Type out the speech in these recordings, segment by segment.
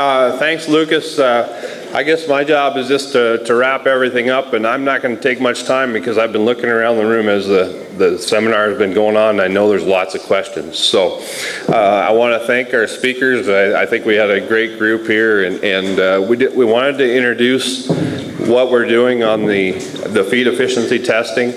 Uh, thanks, Lucas. Uh, I guess my job is just to, to wrap everything up, and I'm not going to take much time because I've been looking around the room as the, the seminar has been going on. I know there's lots of questions. So uh, I want to thank our speakers. I, I, think we had a great group here, and, and uh, we, did, we wanted to introduce what we're doing on the, the feed efficiency testing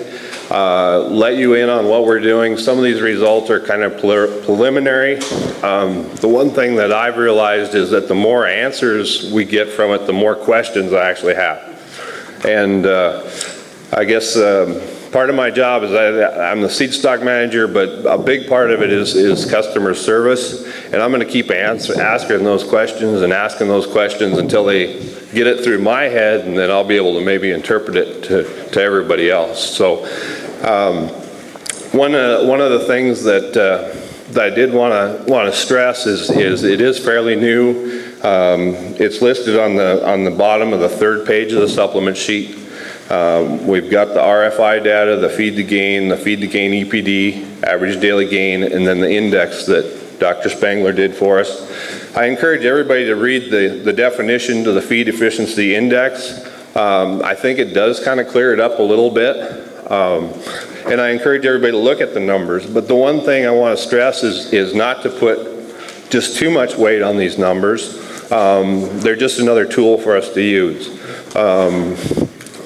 uh, let you in on what we're doing. Some of these results are kind of preliminary. Um, the one thing that I've realized is that the more answers we get from it, the more questions I actually have. And uh, I guess um, part of my job is I, am the seed stock manager, but a big part of it is, is customer service. And I'm going to keep answer, asking those questions and asking those questions until they get it through my head, and then I'll be able to maybe interpret it to, to everybody else. So um, one, uh, one of the things that, uh, that I did want to want to stress is, is it is fairly new. Um, it's listed on the, on the bottom of the third page of the supplement sheet. Um, we've got the RFI data, the feed to gain, the feed to gain EPD, average daily gain, and then the index that Dr. Spangler did for us. I encourage everybody to read the, the definition to the feed efficiency index. Um, I think it does kind of clear it up a little bit. Um, and I encourage everybody to look at the numbers. But the one thing I want to stress is, is not to put just too much weight on these numbers. Um, they're just another tool for us to use. Um,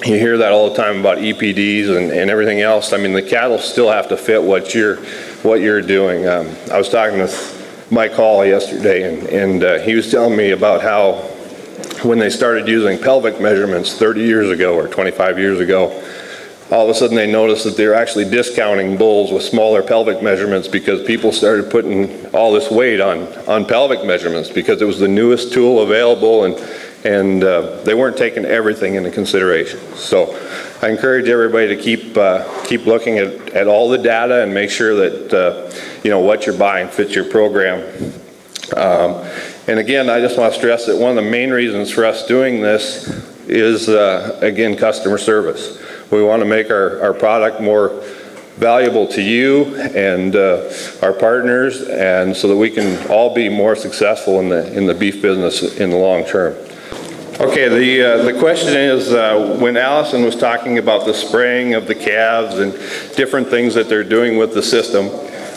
you hear that all the time about EPDs and, and everything else. I mean, the cattle still have to fit what you're, what you're doing. Um, I was talking with Mike Hall yesterday, and, and uh, he was telling me about how when they started using pelvic measurements 30 years ago or 25 years ago, all of a sudden they noticed that they were actually discounting bulls with smaller pelvic measurements because people started putting all this weight on, on pelvic measurements because it was the newest tool available and, and uh, they weren't taking everything into consideration. So I encourage everybody to keep, uh, keep looking at, at all the data and make sure that uh, you know, what you're buying fits your program. Um, and again, I just want to stress that one of the main reasons for us doing this is, uh, again, customer service. We want to make our, our product more valuable to you and uh, our partners and so that we can all be more successful in the, in the beef business in the long term. Okay, the, uh, the question is uh, when Allison was talking about the spraying of the calves and different things that they're doing with the system,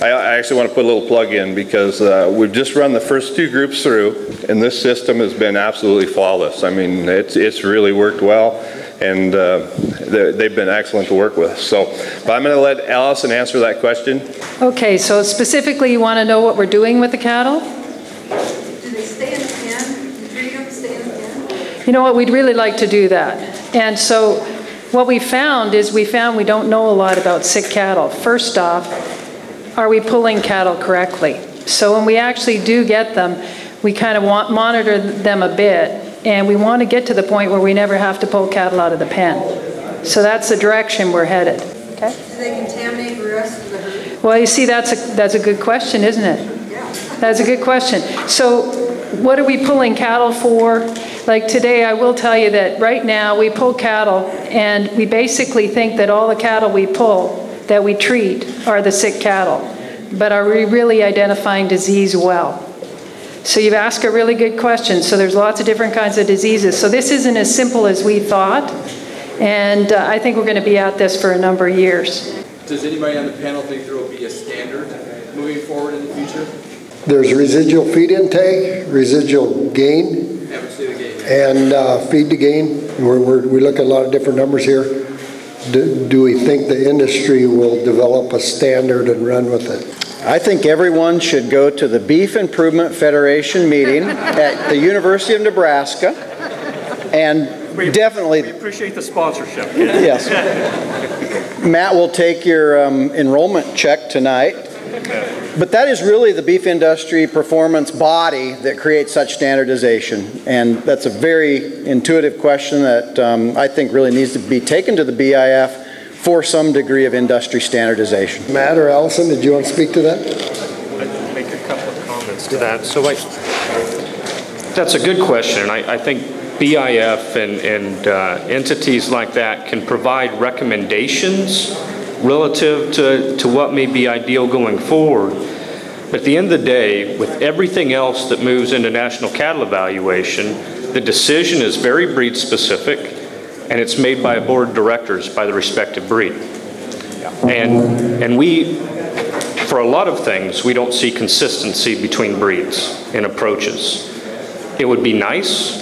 I, I actually want to put a little plug in because uh, we've just run the first two groups through, and this system has been absolutely flawless. I mean, it's, it's really worked well, and uh, they've been excellent to work with. So, but I'm going to let Allison answer that question. Okay, so specifically, you want to know what we're doing with the cattle? Do they stay in the pen? Treat them, stay in the pen? You know what? We'd really like to do that. And so, what we found is we found we don't know a lot about sick cattle. First off, are we pulling cattle correctly? So when we actually do get them, we kind of want, monitor them a bit, and we want to get to the point where we never have to pull cattle out of the pen. So that's the direction we're headed. Okay. Do they contaminate the rest of the herd? Well, you see, that's a, that's a good question, isn't it? Yeah. That's a good question. So what are we pulling cattle for? Like today, I will tell you that right now we pull cattle, and we basically think that all the cattle we pull that we treat are the sick cattle, but are we really identifying disease well? So you've asked a really good question. So there's lots of different kinds of diseases. So this isn't as simple as we thought, and uh, I think we're going to be at this for a number of years. Does anybody on the panel think there will be a standard moving forward in the future? There's residual feed intake, residual gain, and uh, feed to gain. We're, we're, we look at a lot of different numbers here do, do we think the industry will develop a standard and run with it? I think everyone should go to the Beef Improvement Federation meeting at the University of Nebraska and we, definitely. We appreciate the sponsorship. yes. Matt will take your um, enrollment check tonight. But that is really the beef industry performance body that creates such standardization. And that's a very intuitive question that um, I think really needs to be taken to the BIF for some degree of industry standardization. Matt or Allison, did you want to speak to that? I'd make a couple of comments to that. So I, that's a good question. I, I think BIF and, and uh, entities like that can provide recommendations relative to, to what may be ideal going forward. But at the end of the day, with everything else that moves into national cattle evaluation, the decision is very breed specific and it's made by a board of directors by the respective breed. And, and we, for a lot of things, we don't see consistency between breeds and approaches. It would be nice,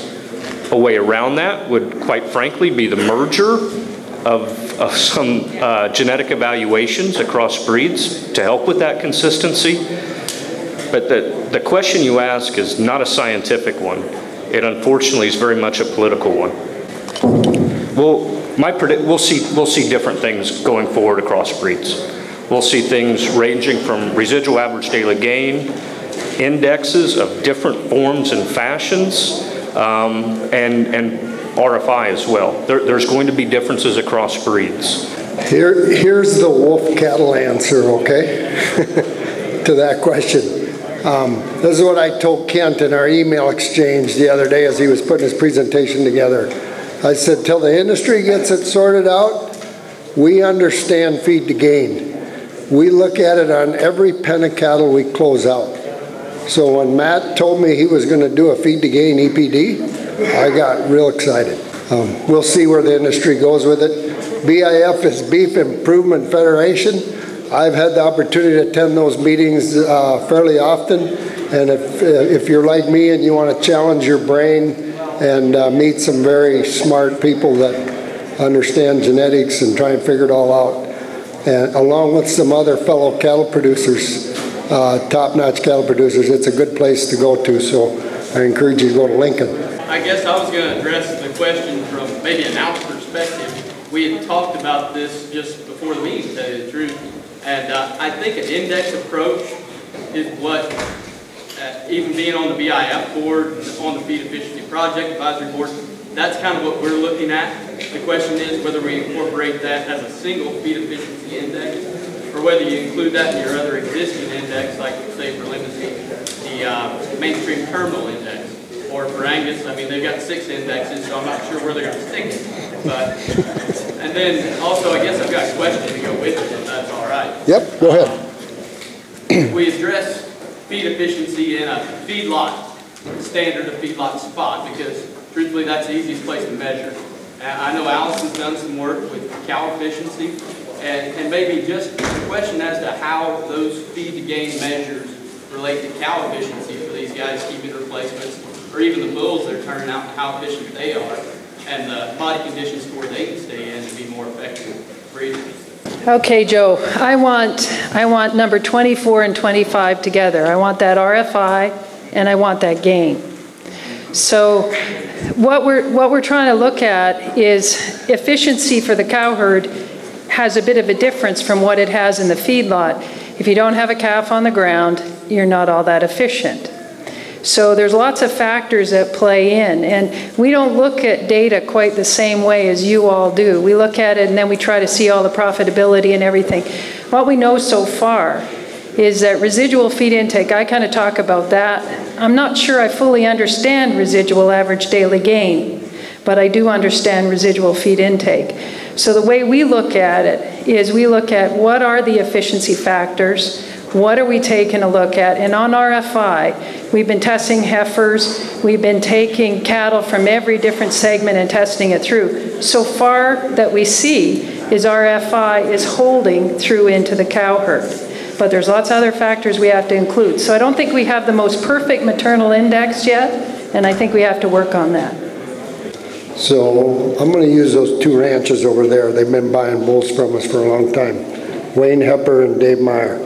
a way around that would, quite frankly, be the merger of, of some uh, genetic evaluations across breeds to help with that consistency. But the, the question you ask is not a scientific one. It unfortunately is very much a political one. Well, my predict, we'll see, we'll see different things going forward across breeds. We'll see things ranging from residual average daily gain, indexes of different forms and fashions, um, and, and RFI as well. There, there's going to be differences across breeds. Here, here's the Wulf cattle answer, okay, to that question. Um, this is what I told Kent in our email exchange the other day as he was putting his presentation together. I said, till the industry gets it sorted out, we understand feed to gain. We look at it on every pen of cattle we close out. So when Matt told me he was going to do a feed to gain EPD, I got real excited. Um, we'll see where the industry goes with it. BIF is Beef Improvement Federation. I've had the opportunity to attend those meetings uh, fairly often. And if, if you're like me and you want to challenge your brain and uh, meet some very smart people that understand genetics and try and figure it all out, and along with some other fellow cattle producers, uh, top-notch cattle producers, it's a good place to go to. So I encourage you to go to Lincoln. I guess I was going to address the question from maybe an out perspective. We had talked about this just before the meeting, to tell you the truth. And uh, I think an index approach is what, uh, even being on the BIF board, on the feed efficiency project advisory board, that's kind of what we're looking at. The question is whether we incorporate that as a single feed efficiency index, or whether you include that in your other existing index, like say for Limousin, the uh, mainstream terminal index. Or for Angus, I mean, they've got six indexes, so I'm not sure where they're going to stick it. But, and then also, I guess I've got a question to go with it, if that's all right. Yep, go ahead. We address feed efficiency in a feedlot standard, a feedlot spot, because truthfully, that's the easiest place to measure. I know Allison's done some work with cow efficiency, and, and maybe just a question as to how those feed to gain measures relate to cow efficiency for these guys keeping replacements, or even the bulls that are turning out, and how efficient they are, and the body condition score they can stay in to be more effective breeders. Okay, Joe, I want, I want number 24 and 25 together. I want that RFI and I want that gain. So what we're, what we're trying to look at is efficiency for the cow herd has a bit of a difference from what it has in the feedlot. If you don't have a calf on the ground, you're not all that efficient. So there's lots of factors that play in, and we don't look at data quite the same way as you all do. We look at it and then we try to see all the profitability and everything. What we know so far is that residual feed intake, I kind of talk about that. I'm not sure I fully understand residual average daily gain, but I do understand residual feed intake. So the way we look at it is we look at what are the efficiency factors, what are we taking a look at? And on RFI, we've been testing heifers, we've been taking cattle from every different segment and testing it through. So far that we see is RFI is holding through into the cow herd. But there's lots of other factors we have to include. So I don't think we have the most perfect maternal index yet, and I think we have to work on that. So I'm going to use those two ranches over there. They've been buying bulls from us for a long time. Wayne Hepper and Dave Meyer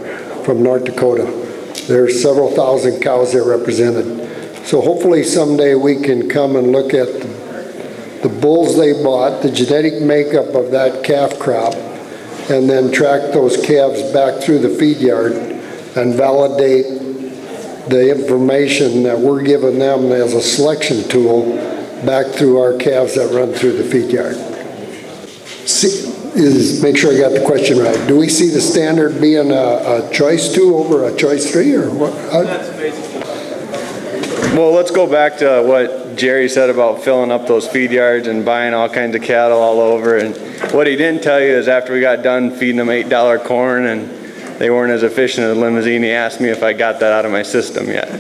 from North Dakota. There's several thousand cows there represented. So hopefully someday we can come and look at the, the bulls they bought, the genetic makeup of that calf crop, and then track those calves back through the feed yard and validate the information that we're giving them as a selection tool back through our calves that run through the feed yard. See, is, make sure I got the question right. Do we see the standard being a, a choice two over a choice three or what? Well, let's go back to what Jerry said about filling up those feed yards and buying all kinds of cattle all over. And what he didn't tell you is after we got done feeding them $8 corn and they weren't as efficient as Limousin. He asked me if I got that out of my system yet.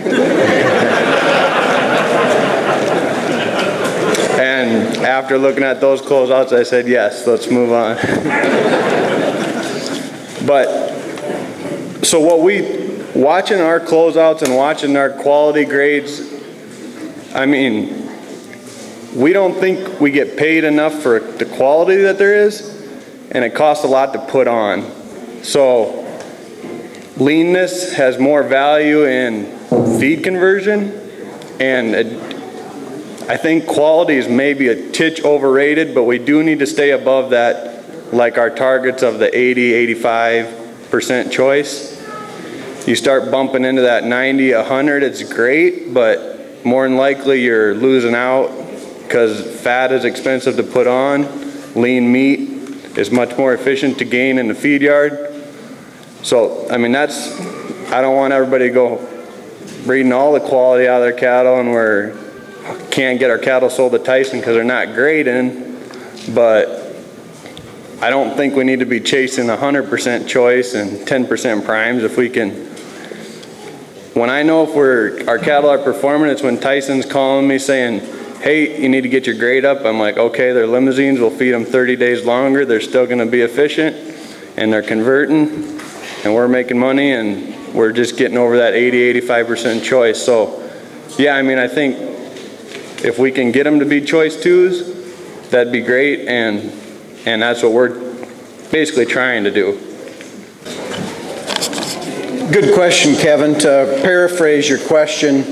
and after looking at those closeouts, I said, yes, let's move on. but so what we watching our closeouts and watching our quality grades, I mean, we don't think we get paid enough for the quality that there is, and it costs a lot to put on. So leanness has more value in feed conversion, and I think quality is maybe a titch overrated, but we do need to stay above that, like our targets of the 80, 85% choice. You start bumping into that 90, 100, it's great, but more than likely you're losing out because fat is expensive to put on. Lean meat is much more efficient to gain in the feed yard. So, I mean, that's, I don't want everybody to go breeding all the quality out of their cattle and we're can't get our cattle sold to Tyson because they're not grading, but I don't think we need to be chasing 100% choice and 10% primes if we can. When I know if we're, our cattle are performing, it's when Tyson's calling me saying, hey, you need to get your grade up. I'm like, okay, they're Limousins, we'll feed them 30 days longer. They're still gonna be efficient and they're converting and we're making money and we're just getting over that 80, 85% choice. So yeah, I mean, I think if we can get them to be choice twos, that'd be great, and, and that's what we're basically trying to do. Good question, Kevin. To paraphrase your question,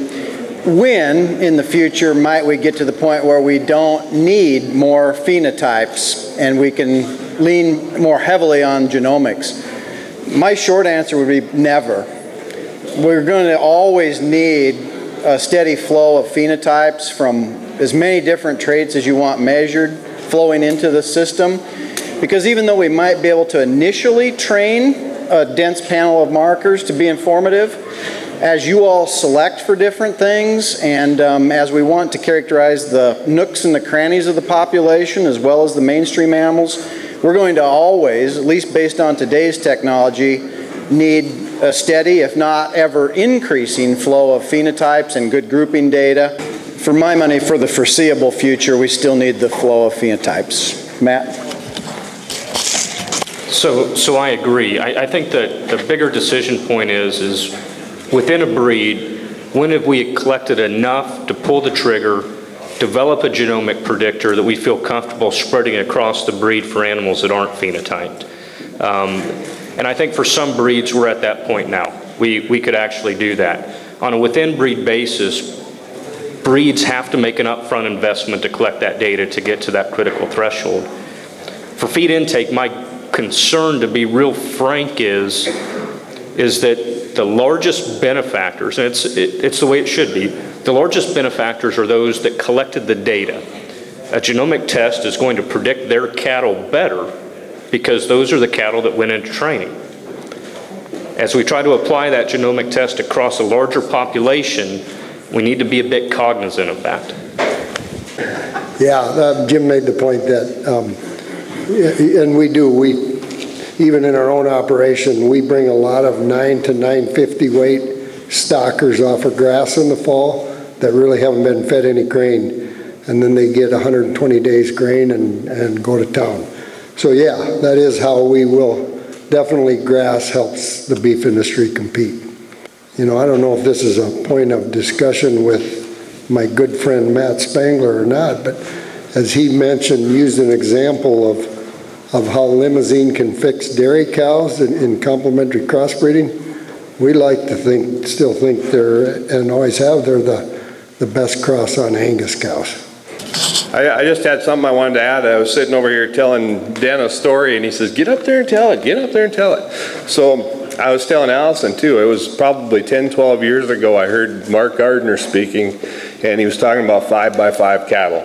when in the future might we get to the point where we don't need more phenotypes and we can lean more heavily on genomics? My short answer would be never. We're going to always need a steady flow of phenotypes from as many different traits as you want measured flowing into the system. Because even though we might be able to initially train a dense panel of markers to be informative, as you all select for different things and um, as we want to characterize the nooks and the crannies of the population as well as the mainstream animals, we're going to always, at least based on today's technology, need a steady, if not ever increasing flow of phenotypes and good grouping data. For my money, for the foreseeable future, we still need the flow of phenotypes. Matt? So, so I agree. I, I think that the bigger decision point is, is within a breed, when have we collected enough to pull the trigger, develop a genomic predictor that we feel comfortable spreading across the breed for animals that aren't phenotyped? Um, and I think for some breeds, we're at that point now. We, we could actually do that. On a within breed basis, breeds have to make an upfront investment to collect that data to get to that critical threshold. For feed intake, my concern, to be real frank, is, is that the largest benefactors, and it's, it, it's the way it should be, the largest benefactors are those that collected the data. A genomic test is going to predict their cattle better because those are the cattle that went into training. As we try to apply that genomic test across a larger population, we need to be a bit cognizant of that. Yeah, uh, Jim made the point that, um, and we do, we, even in our own operation, we bring a lot of 9 to 950 weight stockers off of grass in the fall that really haven't been fed any grain. And then they get 120 days grain and, and go to town. So yeah, that is how we will, definitely grass helps the beef industry compete. You know, I don't know if this is a point of discussion with my good friend Matt Spangler or not, but as he mentioned, used an example of, of how Limousin can fix dairy cows in, in complementary crossbreeding. We like to think, still think they're, and always have, they're the, the best cross on Angus cows. I, I just had something I wanted to add. I was sitting over here telling Dan a story, and he says, get up there and tell it, get up there and tell it. So I was telling Allison too, it was probably 10, 12 years ago, I heard Mark Gardiner speaking, and he was talking about five by five cattle.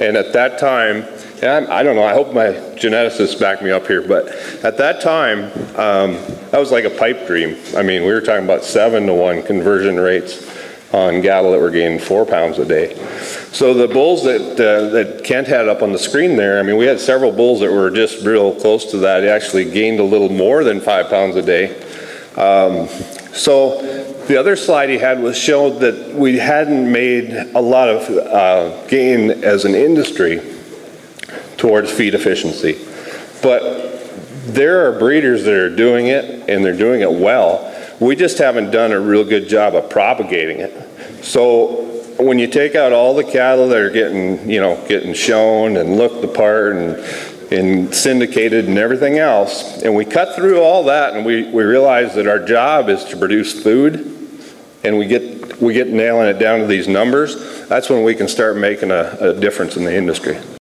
And at that time, and I don't know, I hope my geneticists back me up here, but at that time, um, that was like a pipe dream. I mean, we were talking about seven to one conversion rates. On cattle that were gaining four pounds a day. So the bulls that, uh, that Kent had up on the screen there, I mean, we had several bulls that were just real close to that, actually gained a little more than five pounds a day. Um, so the other slide he had was showed that we hadn't made a lot of uh, gain as an industry towards feed efficiency. But there are breeders that are doing it and they're doing it well. We just haven't done a real good job of propagating it. So when you take out all the cattle that are getting, you know, getting shown and looked apart and, and syndicated and everything else, and we cut through all that and we, we realize that our job is to produce food and we get, we get nailing it down to these numbers, that's when we can start making a, a difference in the industry.